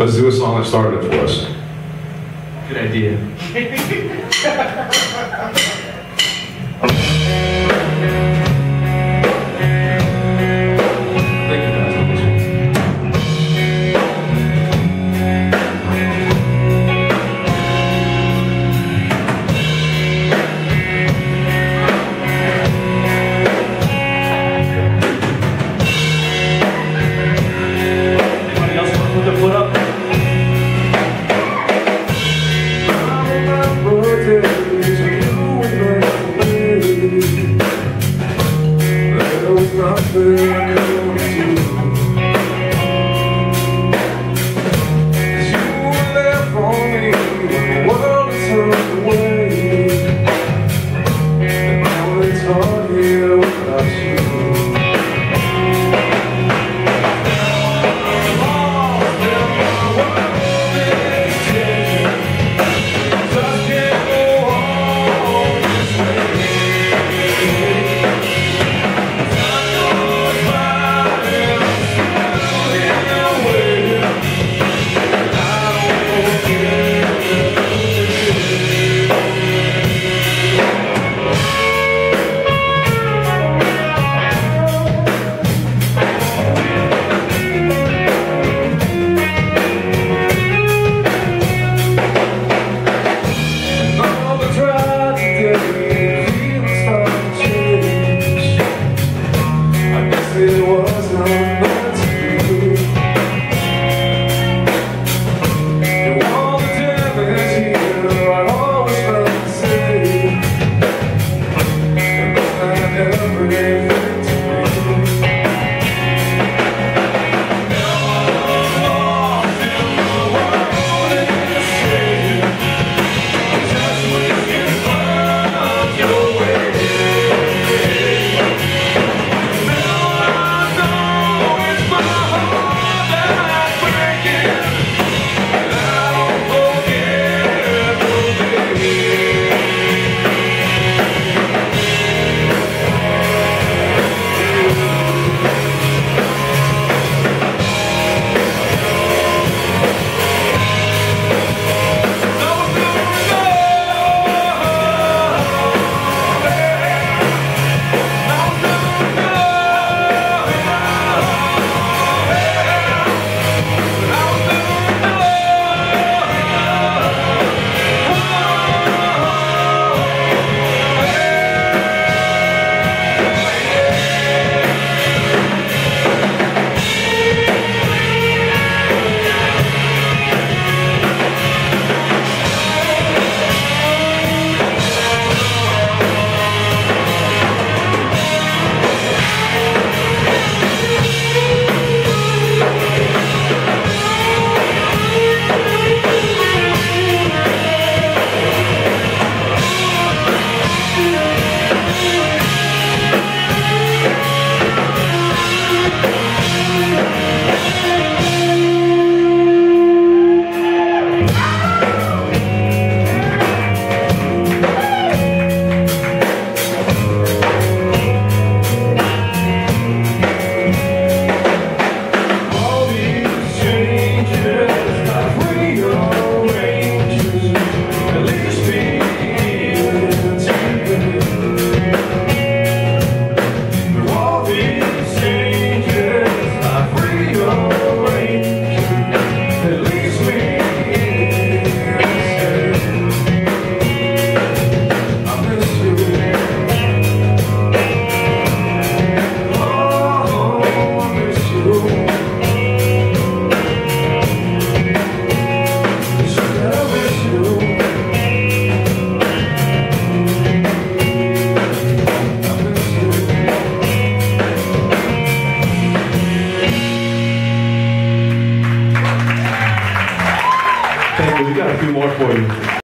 Let's do a song that started it for us. Good idea. do more for you.